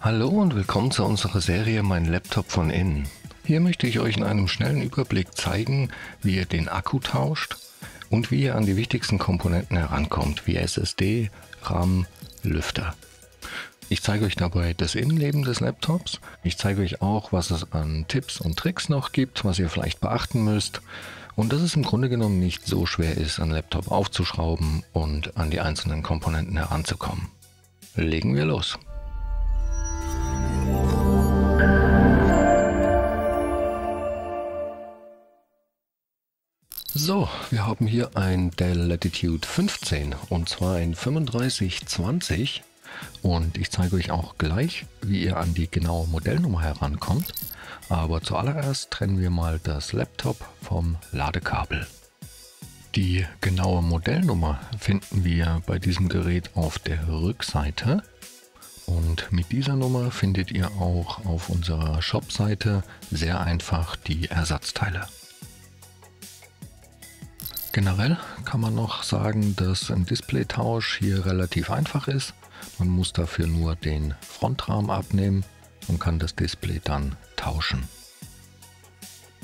Hallo und willkommen zu unserer Serie Mein Laptop von innen. Hier möchte ich euch in einem schnellen Überblick zeigen, wie ihr den Akku tauscht und wie ihr an die wichtigsten Komponenten herankommt, wie SSD, RAM, Lüfter. Ich zeige euch dabei das Innenleben des Laptops. Ich zeige euch auch, was es an Tipps und Tricks noch gibt, was ihr vielleicht beachten müsst. Und dass es im Grunde genommen nicht so schwer ist, einen Laptop aufzuschrauben und an die einzelnen Komponenten heranzukommen. Legen wir los. Wir haben hier ein Dell Latitude 15 und zwar ein 3520 und ich zeige euch auch gleich, wie ihr an die genaue Modellnummer herankommt. Aber zuallererst trennen wir mal das Laptop vom Ladekabel. Die genaue Modellnummer finden wir bei diesem Gerät auf der Rückseite. Und mit dieser Nummer findet ihr auch auf unserer Shop-Seite sehr einfach die Ersatzteile. Generell kann man noch sagen, dass ein Displaytausch hier relativ einfach ist. Man muss dafür nur den Frontrahmen abnehmen und kann das Display dann tauschen.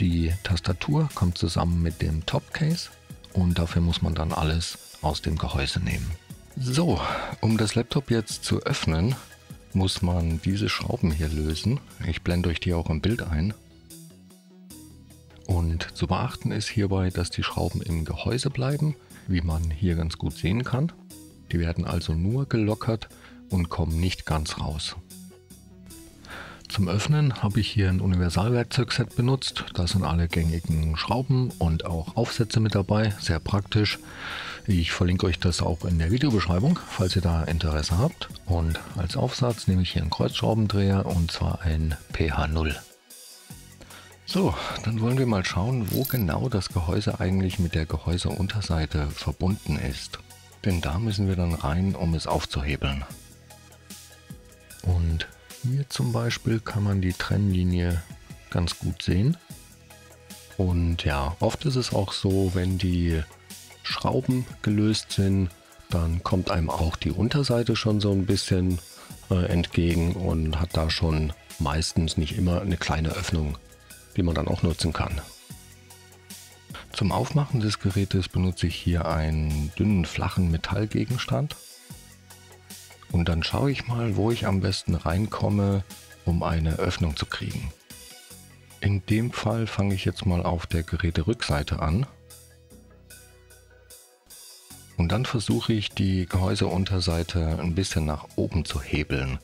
Die Tastatur kommt zusammen mit dem Topcase und dafür muss man dann alles aus dem Gehäuse nehmen. So, um das Laptop jetzt zu öffnen, muss man diese Schrauben hier lösen. Ich blende euch die auch im Bild ein. Und zu beachten ist hierbei, dass die Schrauben im Gehäuse bleiben, wie man hier ganz gut sehen kann. Die werden also nur gelockert und kommen nicht ganz raus. Zum Öffnen habe ich hier ein Universalwerkzeugset benutzt. Da sind alle gängigen Schrauben und auch Aufsätze mit dabei, sehr praktisch. Ich verlinke euch das auch in der Videobeschreibung, falls ihr da Interesse habt. Und als Aufsatz nehme ich hier einen Kreuzschraubendreher und zwar ein PH0. So, dann wollen wir mal schauen, wo genau das Gehäuse eigentlich mit der Gehäuseunterseite verbunden ist. Denn da müssen wir dann rein, um es aufzuhebeln. Und hier zum Beispiel kann man die Trennlinie ganz gut sehen. Und ja, oft ist es auch so, wenn die Schrauben gelöst sind, dann kommt einem auch die Unterseite schon so ein bisschen äh, entgegen und hat da schon meistens nicht immer eine kleine Öffnung die man dann auch nutzen kann. Zum Aufmachen des Gerätes benutze ich hier einen dünnen flachen Metallgegenstand. Und dann schaue ich mal, wo ich am besten reinkomme, um eine Öffnung zu kriegen. In dem Fall fange ich jetzt mal auf der Geräterückseite an. Und dann versuche ich die Gehäuseunterseite ein bisschen nach oben zu hebeln.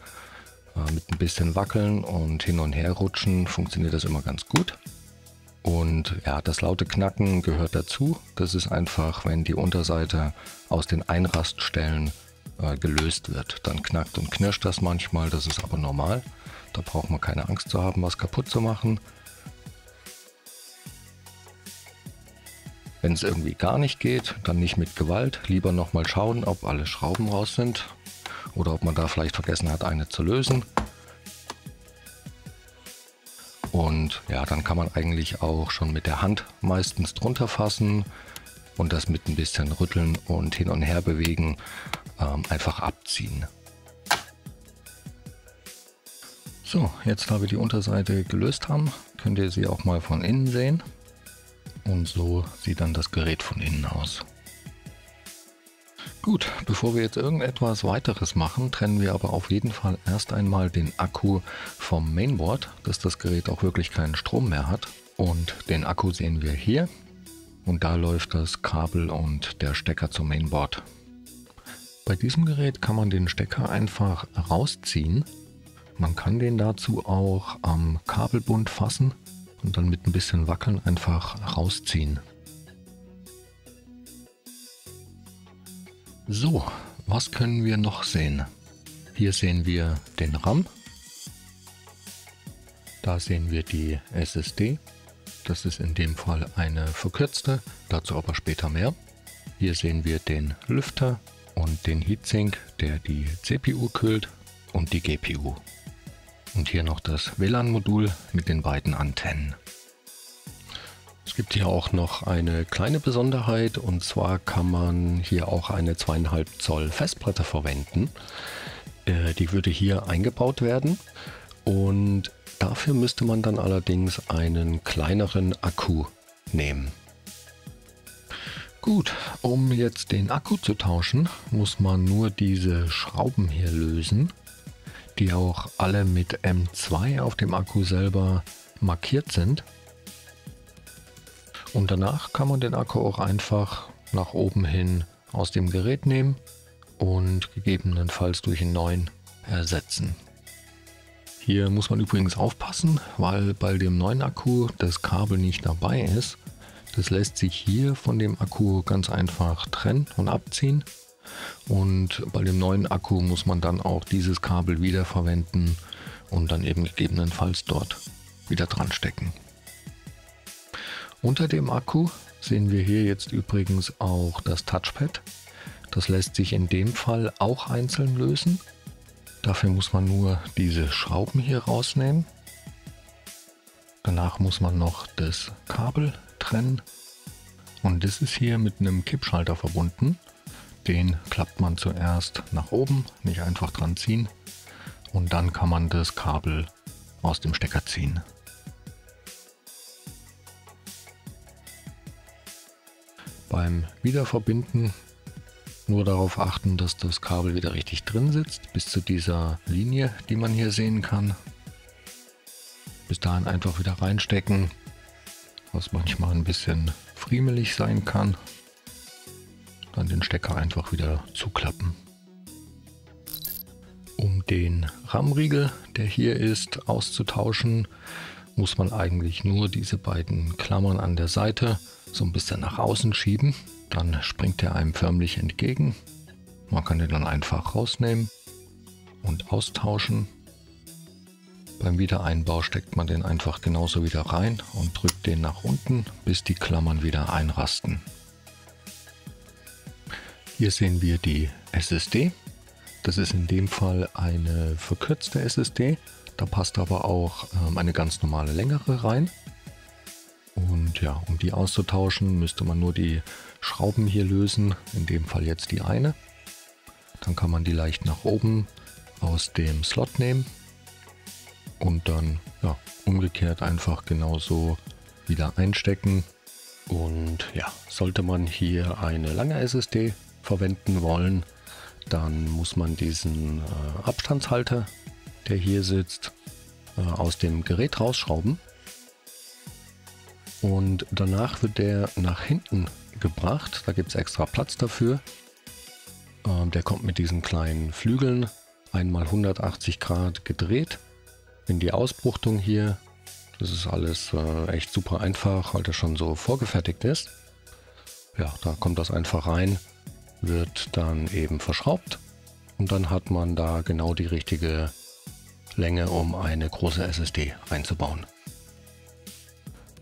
Äh, mit ein bisschen Wackeln und hin und her rutschen funktioniert das immer ganz gut. Und ja, das laute Knacken gehört dazu. Das ist einfach, wenn die Unterseite aus den Einraststellen äh, gelöst wird. Dann knackt und knirscht das manchmal, das ist aber normal. Da braucht man keine Angst zu haben, was kaputt zu machen. Wenn es irgendwie gar nicht geht, dann nicht mit Gewalt. Lieber nochmal schauen, ob alle Schrauben raus sind oder ob man da vielleicht vergessen hat, eine zu lösen. Und ja, dann kann man eigentlich auch schon mit der Hand meistens drunter fassen und das mit ein bisschen rütteln und hin und her bewegen ähm, einfach abziehen. So, jetzt da wir die Unterseite gelöst haben, könnt ihr sie auch mal von innen sehen. Und so sieht dann das Gerät von innen aus. Gut, bevor wir jetzt irgendetwas weiteres machen, trennen wir aber auf jeden Fall erst einmal den Akku vom Mainboard, dass das Gerät auch wirklich keinen Strom mehr hat. Und den Akku sehen wir hier und da läuft das Kabel und der Stecker zum Mainboard. Bei diesem Gerät kann man den Stecker einfach rausziehen. Man kann den dazu auch am Kabelbund fassen und dann mit ein bisschen Wackeln einfach rausziehen. So, was können wir noch sehen? Hier sehen wir den RAM. Da sehen wir die SSD. Das ist in dem Fall eine verkürzte, dazu aber später mehr. Hier sehen wir den Lüfter und den Heatsink, der die CPU kühlt und die GPU. Und hier noch das WLAN-Modul mit den beiden Antennen. Es gibt hier auch noch eine kleine Besonderheit und zwar kann man hier auch eine 2,5 Zoll Festplatte verwenden. Äh, die würde hier eingebaut werden und dafür müsste man dann allerdings einen kleineren Akku nehmen. Gut, um jetzt den Akku zu tauschen, muss man nur diese Schrauben hier lösen, die auch alle mit M2 auf dem Akku selber markiert sind. Und danach kann man den Akku auch einfach nach oben hin aus dem Gerät nehmen und gegebenenfalls durch einen neuen ersetzen. Hier muss man übrigens aufpassen, weil bei dem neuen Akku das Kabel nicht dabei ist. Das lässt sich hier von dem Akku ganz einfach trennen und abziehen. Und bei dem neuen Akku muss man dann auch dieses Kabel wieder verwenden und dann eben gegebenenfalls dort wieder dran stecken. Unter dem Akku sehen wir hier jetzt übrigens auch das Touchpad. Das lässt sich in dem Fall auch einzeln lösen. Dafür muss man nur diese Schrauben hier rausnehmen. Danach muss man noch das Kabel trennen. Und das ist hier mit einem Kippschalter verbunden. Den klappt man zuerst nach oben, nicht einfach dran ziehen. Und dann kann man das Kabel aus dem Stecker ziehen. Beim Wiederverbinden nur darauf achten, dass das Kabel wieder richtig drin sitzt, bis zu dieser Linie, die man hier sehen kann. Bis dahin einfach wieder reinstecken, was manchmal ein bisschen friemelig sein kann. Dann den Stecker einfach wieder zuklappen. Um den RAM-Riegel, der hier ist, auszutauschen, muss man eigentlich nur diese beiden Klammern an der Seite so ein bisschen nach außen schieben. Dann springt er einem förmlich entgegen. Man kann den dann einfach rausnehmen und austauschen. Beim Wiedereinbau steckt man den einfach genauso wieder rein und drückt den nach unten, bis die Klammern wieder einrasten. Hier sehen wir die SSD. Das ist in dem Fall eine verkürzte SSD. Da passt aber auch ähm, eine ganz normale längere rein. Und ja, um die auszutauschen, müsste man nur die Schrauben hier lösen, in dem Fall jetzt die eine. Dann kann man die leicht nach oben aus dem Slot nehmen und dann ja, umgekehrt einfach genauso wieder einstecken. Und ja, sollte man hier eine lange SSD verwenden wollen, dann muss man diesen äh, Abstandshalter, der hier sitzt, äh, aus dem Gerät rausschrauben und danach wird der nach hinten gebracht. Da gibt es extra Platz dafür. Ähm, der kommt mit diesen kleinen Flügeln einmal 180 Grad gedreht in die Ausbuchtung hier. Das ist alles äh, echt super einfach, weil das schon so vorgefertigt ist. Ja, da kommt das einfach rein, wird dann eben verschraubt und dann hat man da genau die richtige Länge, um eine große SSD reinzubauen.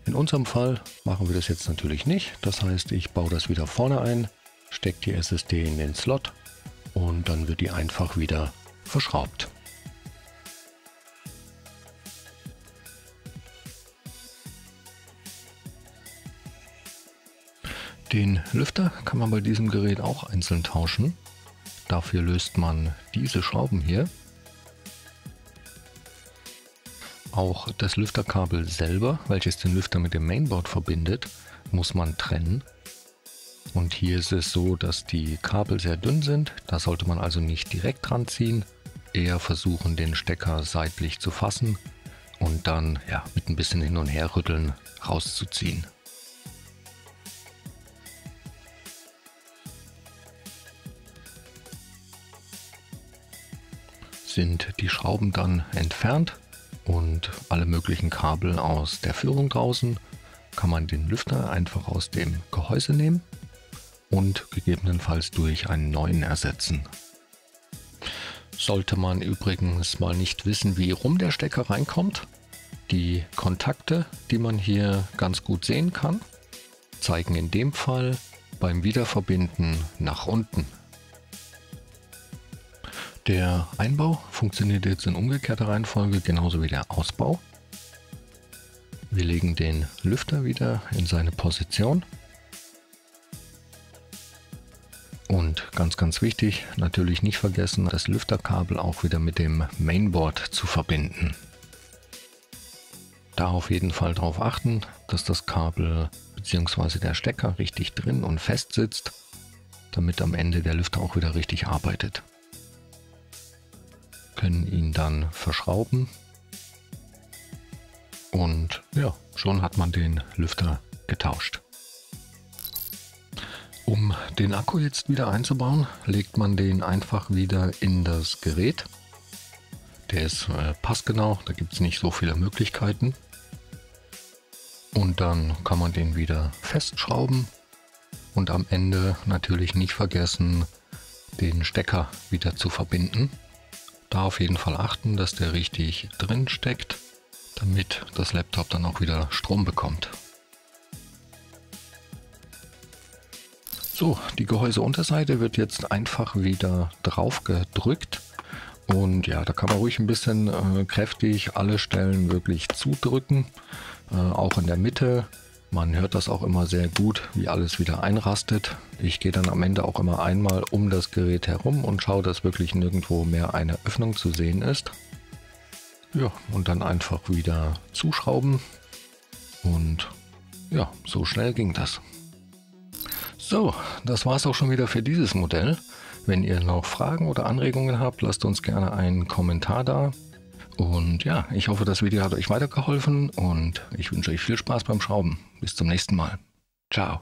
In unserem Fall machen wir das jetzt natürlich nicht. Das heißt, ich baue das wieder vorne ein, stecke die SSD in den Slot und dann wird die einfach wieder verschraubt. Den Lüfter kann man bei diesem Gerät auch einzeln tauschen. Dafür löst man diese Schrauben hier Auch das Lüfterkabel selber, welches den Lüfter mit dem Mainboard verbindet, muss man trennen. Und hier ist es so, dass die Kabel sehr dünn sind. Da sollte man also nicht direkt dran ziehen, eher versuchen den Stecker seitlich zu fassen und dann ja, mit ein bisschen hin und her rütteln rauszuziehen. Sind die Schrauben dann entfernt, und alle möglichen Kabel aus der Führung draußen, kann man den Lüfter einfach aus dem Gehäuse nehmen und gegebenenfalls durch einen neuen ersetzen. Sollte man übrigens mal nicht wissen, wie rum der Stecker reinkommt, die Kontakte, die man hier ganz gut sehen kann, zeigen in dem Fall beim Wiederverbinden nach unten der Einbau funktioniert jetzt in umgekehrter Reihenfolge genauso wie der Ausbau. Wir legen den Lüfter wieder in seine Position und ganz, ganz wichtig, natürlich nicht vergessen, das Lüfterkabel auch wieder mit dem Mainboard zu verbinden. Da auf jeden Fall darauf achten, dass das Kabel bzw. der Stecker richtig drin und fest sitzt, damit am Ende der Lüfter auch wieder richtig arbeitet. Können ihn dann verschrauben und ja, schon hat man den Lüfter getauscht. Um den Akku jetzt wieder einzubauen, legt man den einfach wieder in das Gerät. Der ist äh, passgenau, da gibt es nicht so viele Möglichkeiten. Und dann kann man den wieder festschrauben und am Ende natürlich nicht vergessen, den Stecker wieder zu verbinden. Da auf jeden Fall achten, dass der richtig drin steckt, damit das Laptop dann auch wieder Strom bekommt. So, die Gehäuseunterseite wird jetzt einfach wieder drauf gedrückt. Und ja, da kann man ruhig ein bisschen äh, kräftig alle Stellen wirklich zudrücken. Äh, auch in der Mitte. Man hört das auch immer sehr gut, wie alles wieder einrastet. Ich gehe dann am Ende auch immer einmal um das Gerät herum und schaue, dass wirklich nirgendwo mehr eine Öffnung zu sehen ist. Ja, und dann einfach wieder zuschrauben. Und ja, so schnell ging das. So, das war es auch schon wieder für dieses Modell. Wenn ihr noch Fragen oder Anregungen habt, lasst uns gerne einen Kommentar da. Und ja, ich hoffe, das Video hat euch weitergeholfen und ich wünsche euch viel Spaß beim Schrauben. Bis zum nächsten Mal. Ciao.